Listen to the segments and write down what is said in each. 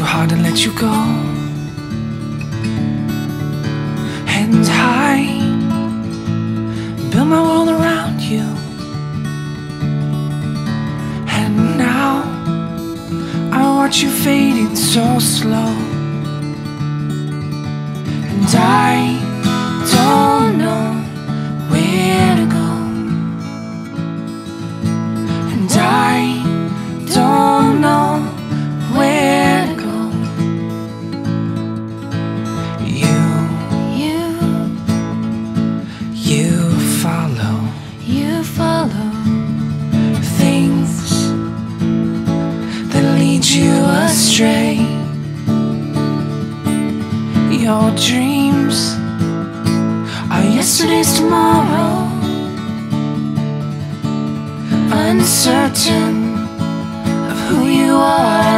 hard to let you go. And I build my world around you. And now I watch you fading so slow. And I astray. Your dreams are yesterday's tomorrow. Uncertain of who you are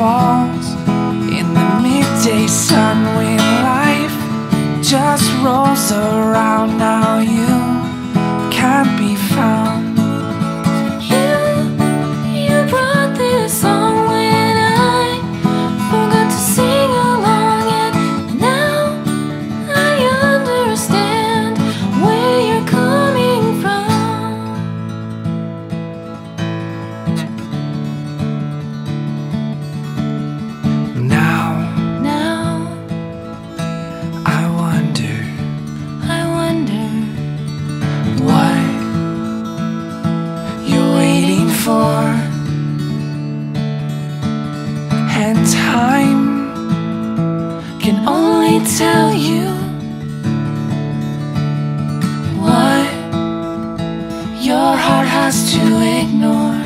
one for. And time can only tell you what your heart has to ignore.